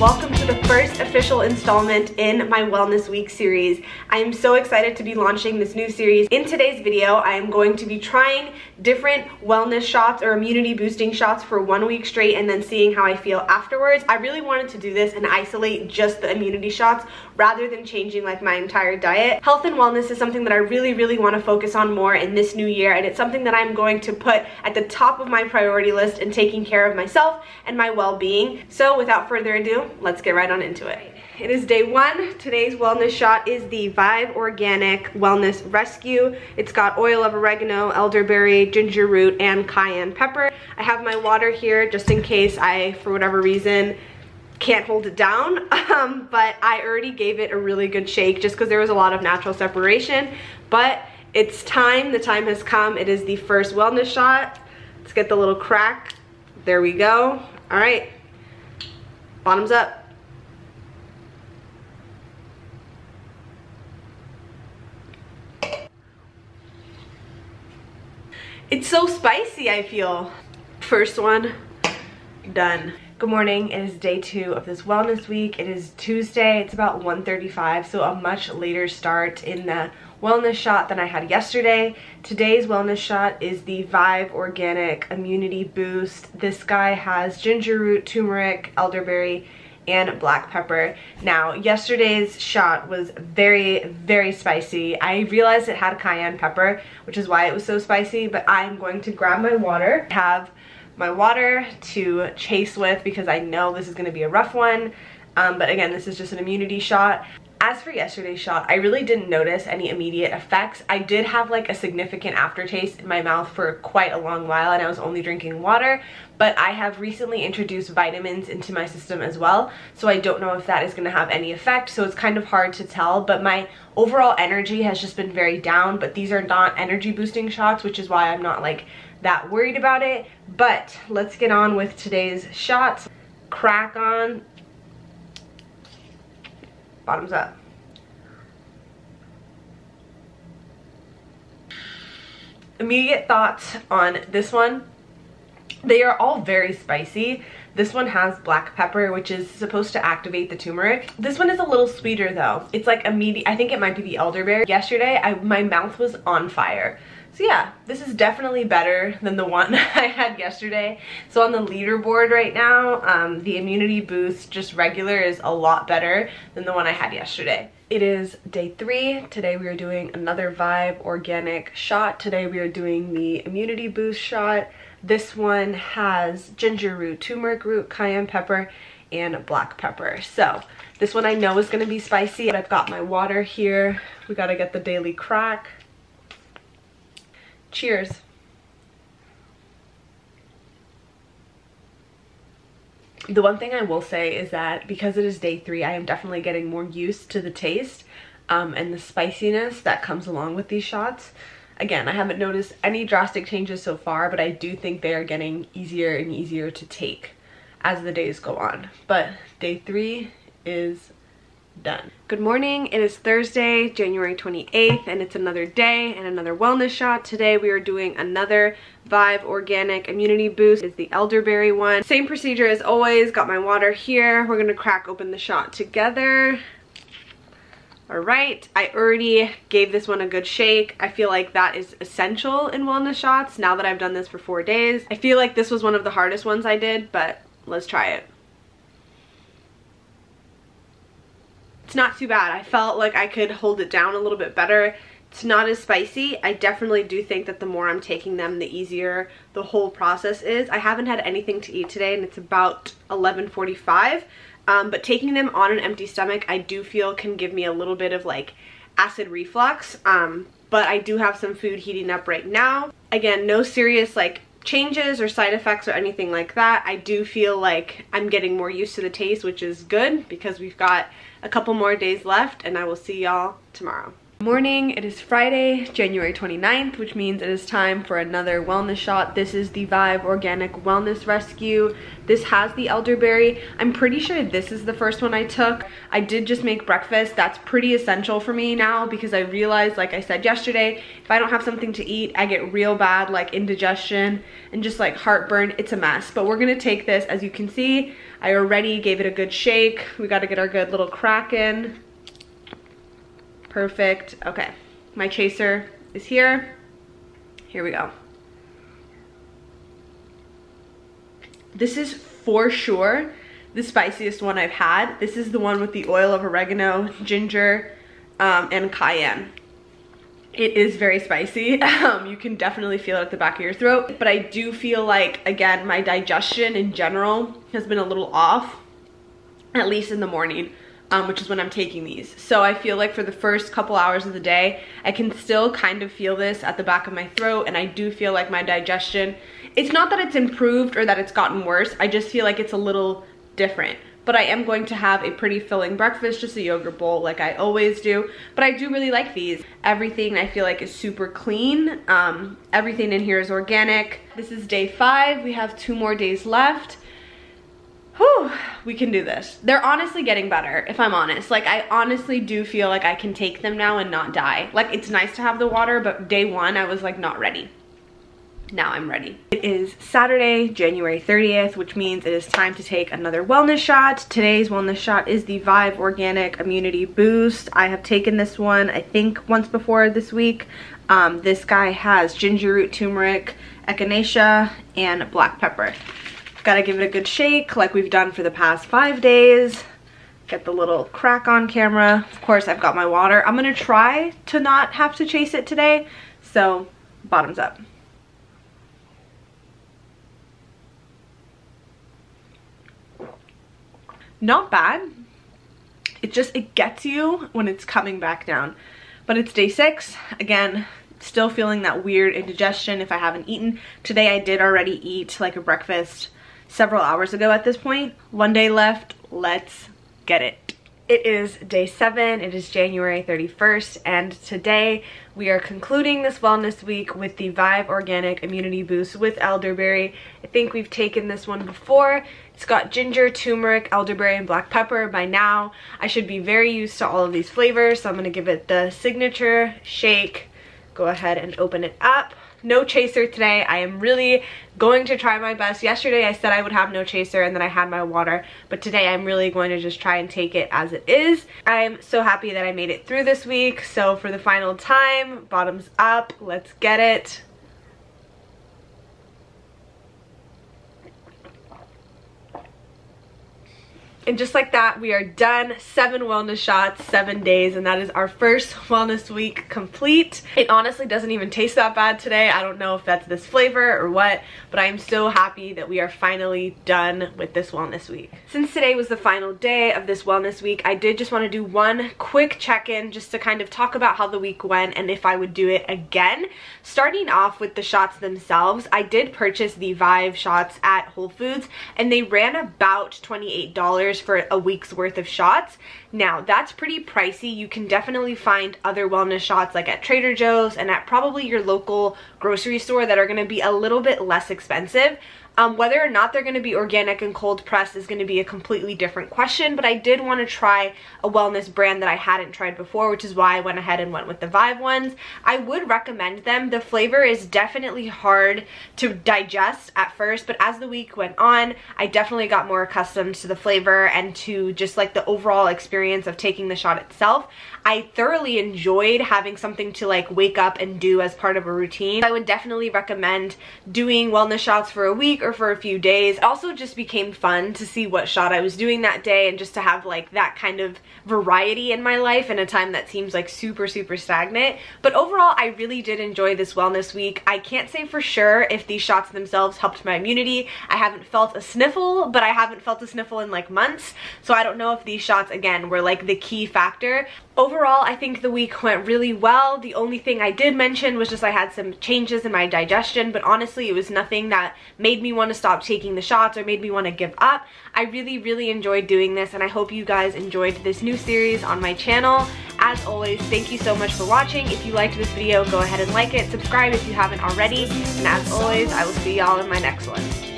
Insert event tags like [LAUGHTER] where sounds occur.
welcome to the first official installment in my Wellness Week series. I am so excited to be launching this new series. In today's video, I am going to be trying different wellness shots or immunity boosting shots for one week straight and then seeing how I feel afterwards. I really wanted to do this and isolate just the immunity shots rather than changing like my entire diet. Health and wellness is something that I really, really want to focus on more in this new year and it's something that I'm going to put at the top of my priority list in taking care of myself and my well-being. So without further ado, let's get right on into it. It is day one. Today's wellness shot is the Vive Organic Wellness Rescue. It's got oil of oregano, elderberry, ginger root, and cayenne pepper. I have my water here just in case I, for whatever reason, can't hold it down. [LAUGHS] Um, but I already gave it a really good shake just because there was a lot of natural separation. But it's time. The time has come. It is the first wellness shot. Let's get the little crack. There we go. All right. Bottoms up It's so spicy, I feel. First one, done. Good morning, it is day two of this wellness week. It is Tuesday, it's about 1.35, so a much later start in the wellness shot than I had yesterday. Today's wellness shot is the Vive Organic Immunity Boost. This guy has ginger root, turmeric, elderberry, and black pepper. Now, yesterday's shot was very, very spicy. I realized it had cayenne pepper, which is why it was so spicy, but I'm going to grab my water, have my water to chase with because I know this is gonna be a rough one. Um, but again, this is just an immunity shot. As for yesterday's shot, I really didn't notice any immediate effects. I did have like a significant aftertaste in my mouth for quite a long while and I was only drinking water, but I have recently introduced vitamins into my system as well, so I don't know if that is gonna have any effect, so it's kind of hard to tell, but my overall energy has just been very down, but these are not energy boosting shots, which is why I'm not like that worried about it. But let's get on with today's shots. Crack on. Bottoms up. Immediate thoughts on this one. They are all very spicy. This one has black pepper, which is supposed to activate the turmeric. This one is a little sweeter though. It's like a medium, I think it might be the elderberry. Yesterday, I, my mouth was on fire. So yeah, this is definitely better than the one [LAUGHS] I had yesterday. So on the leaderboard right now, um, the immunity boost just regular is a lot better than the one I had yesterday. It is day three. Today we are doing another Vive organic shot. Today we are doing the immunity boost shot. This one has ginger root, turmeric root, cayenne pepper, and black pepper. So this one I know is gonna be spicy. But I've got my water here. We gotta get the daily crack. Cheers. The one thing I will say is that because it is day three, I am definitely getting more used to the taste um, and the spiciness that comes along with these shots. Again, I haven't noticed any drastic changes so far, but I do think they are getting easier and easier to take as the days go on. But day three is done. Good morning, it is Thursday, January 28th, and it's another day and another wellness shot. Today we are doing another Vive Organic Immunity Boost. It's the elderberry one. Same procedure as always, got my water here. We're gonna crack open the shot together. All right, I already gave this one a good shake. I feel like that is essential in wellness shots now that I've done this for four days. I feel like this was one of the hardest ones I did, but let's try it. It's not too bad. I felt like I could hold it down a little bit better. It's not as spicy. I definitely do think that the more I'm taking them, the easier the whole process is. I haven't had anything to eat today and it's about 11.45. Um, but taking them on an empty stomach, I do feel can give me a little bit of like acid reflux. Um, but I do have some food heating up right now. Again, no serious like changes or side effects or anything like that. I do feel like I'm getting more used to the taste, which is good because we've got a couple more days left and I will see y'all tomorrow. Morning, it is Friday, January 29th, which means it is time for another wellness shot. This is the Vive Organic Wellness Rescue. This has the elderberry. I'm pretty sure this is the first one I took. I did just make breakfast. That's pretty essential for me now because I realized, like I said yesterday, if I don't have something to eat, I get real bad like indigestion and just like heartburn. It's a mess. But we're gonna take this, as you can see, I already gave it a good shake. We gotta get our good little crack in. Perfect. Okay. My chaser is here. Here we go. This is for sure the spiciest one I've had. This is the one with the oil of oregano, ginger, um, and cayenne. It is very spicy. [LAUGHS] Um, you can definitely feel it at the back of your throat. But I do feel like, again, my digestion in general has been a little off, at least in the morning um, which is when I'm taking these. So I feel like for the first couple hours of the day, I can still kind of feel this at the back of my throat and I do feel like my digestion, it's not that it's improved or that it's gotten worse, I just feel like it's a little different. But I am going to have a pretty filling breakfast, just a yogurt bowl like I always do. But I do really like these. Everything I feel like is super clean. Um, everything in here is organic. This is day five. We have two more days left whew, we can do this. They're honestly getting better, if I'm honest. Like, I honestly do feel like I can take them now and not die. Like, it's nice to have the water, but day one, I was like not ready. Now I'm ready. It is Saturday, January 30th, which means it is time to take another wellness shot. Today's wellness shot is the Vive Organic Immunity Boost. I have taken this one, I think, once before this week. Um, this guy has ginger root turmeric, echinacea, and black pepper. Gotta give it a good shake like we've done for the past five days. Get the little crack on camera. Of course, I've got my water. I'm gonna try to not have to chase it today. So, bottoms up. Not bad. It just, it gets you when it's coming back down. But it's day six. Again, still feeling that weird indigestion if I haven't eaten. Today I did already eat like a breakfast several hours ago at this point. One day left, let's get it. It is day seven, it is January 31st, and today we are concluding this wellness week with the Vive Organic Immunity Boost with elderberry. I think we've taken this one before. It's got ginger, turmeric, elderberry, and black pepper. By now, I should be very used to all of these flavors, so I'm gonna give it the signature shake. Go ahead and open it up no chaser today. I am really going to try my best. Yesterday I said I would have no chaser and then I had my water, but today I'm really going to just try and take it as it is. I'm so happy that I made it through this week. So for the final time, bottoms up, let's get it. And just like that, we are done. Seven wellness shots, seven days, and that is our first [LAUGHS] wellness week complete. It honestly doesn't even taste that bad today. I don't know if that's this flavor or what, but I am so happy that we are finally done with this wellness week. Since today was the final day of this wellness week, I did just want to do one quick check-in just to kind of talk about how the week went and if I would do it again. Starting off with the shots themselves, I did purchase the Vive shots at Whole Foods, and they ran about $28 for a week's worth of shots. Now, that's pretty pricey. You can definitely find other wellness shots like at Trader Joe's and at probably your local grocery store that are going to be a little bit less expensive. Um, whether or not they're going to be organic and cold pressed is going to be a completely different question, but I did want to try a wellness brand that I hadn't tried before, which is why I went ahead and went with the Vive ones. I would recommend them. The flavor is definitely hard to digest at first, but as the week went on, I definitely got more accustomed to the flavor and to just like the overall experience of taking the shot itself. I thoroughly enjoyed having something to like wake up and do as part of a routine. I would definitely recommend doing wellness shots for a week or for a few days. It also just became fun to see what shot I was doing that day and just to have like that kind of variety in my life in a time that seems like super, super stagnant. But overall, I really did enjoy this wellness week. I can't say for sure if these shots themselves helped my immunity. I haven't felt a sniffle, but I haven't felt a sniffle in like months. So I don't know if these shots, again, were like the key factor. Overall, I think the week went really well. The only thing I did mention was just I had some changes in my digestion, but honestly, it was nothing that made me want to stop taking the shots or made me want to give up. I really, really enjoyed doing this, and I hope you guys enjoyed this new series on my channel. As always, thank you so much for watching. If you liked this video, go ahead and like it. Subscribe if you haven't already. And as always, I will see y'all in my next one.